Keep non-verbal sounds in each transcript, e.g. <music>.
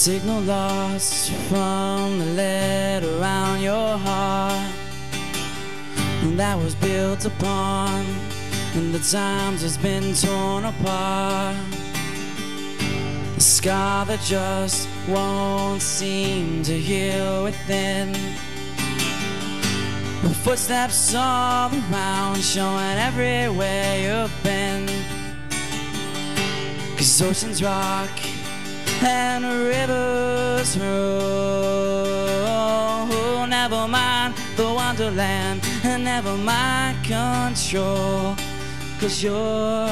Signal lost from the lead around your heart and that was built upon, and the times has been torn apart. The scar that just won't seem to heal within. The footsteps all around, showing everywhere you've been. Cause oceans rock and rivers roll. Never mind the wonderland, and never mind control. Cause you're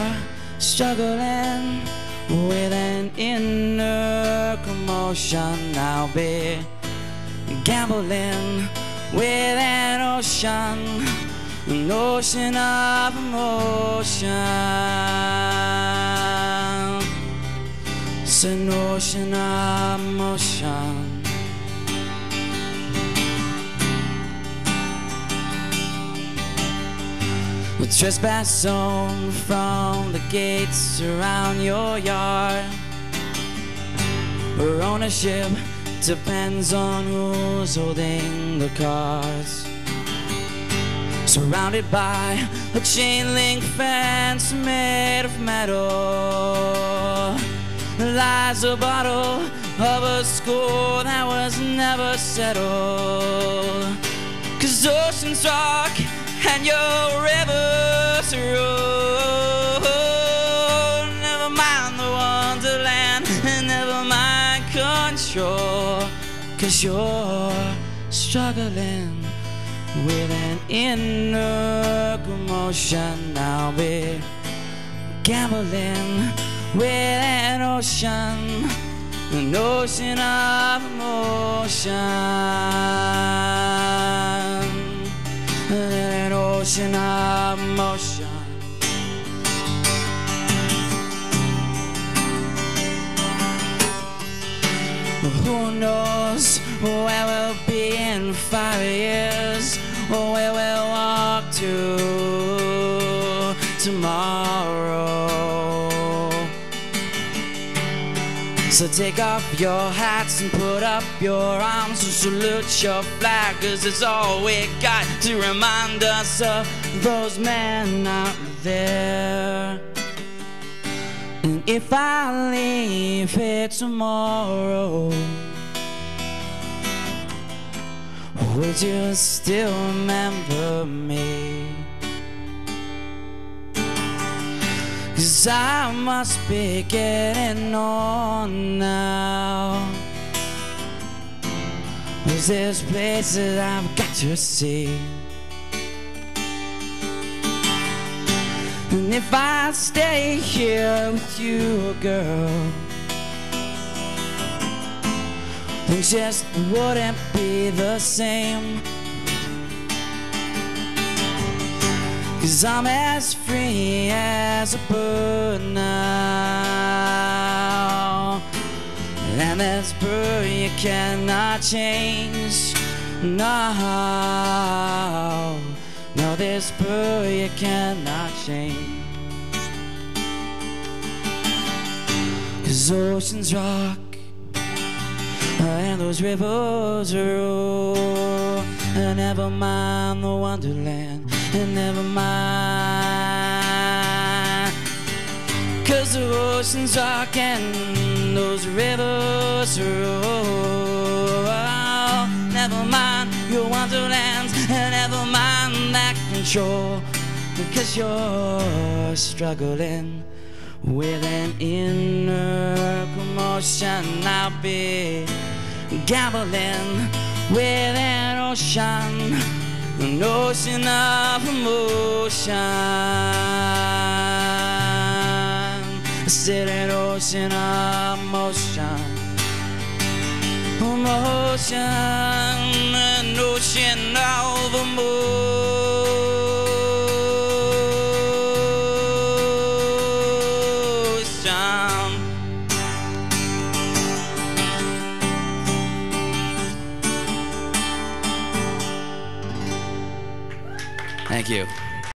struggling with an inner commotion. I'll be gambling with an ocean, an ocean of emotion. It's an ocean of emotion. The trespass zone from the gates around your yard. Where ownership depends on who's holding the cards. Surrounded by a chain link fence made of metal. Lies a bottle of a score that was never settled. Cause oceans rock and your rivers roll. Never mind the wonderland, and <laughs> never mind control. Cause you're struggling with an inner commotion. I'll be gambling with an ocean, an ocean of emotion an ocean of motion. Who knows where we'll be in five years, So take off your hats and put up your arms and salute your flag, cause it's all we got to remind us of those men out there. And if I leave here tomorrow, would you still remember me? Cause I must be getting on now. Cause there's places I've got to see. And if I stay here with you, girl, things just wouldn't be the same. Cause I'm as free as a bird now. And this bird you cannot change. No, no, this bird you cannot change. Cause oceans rock and those rivers roll. And never mind the wonderland and never mind. Cause the oceans rock and those rivers roll. Never mind your wonderlands and never mind that control. Because you're struggling with an inner commotion. I'll be gambling with an ocean an ocean of emotion. I said an ocean of emotion. Emotion, an ocean of emotion.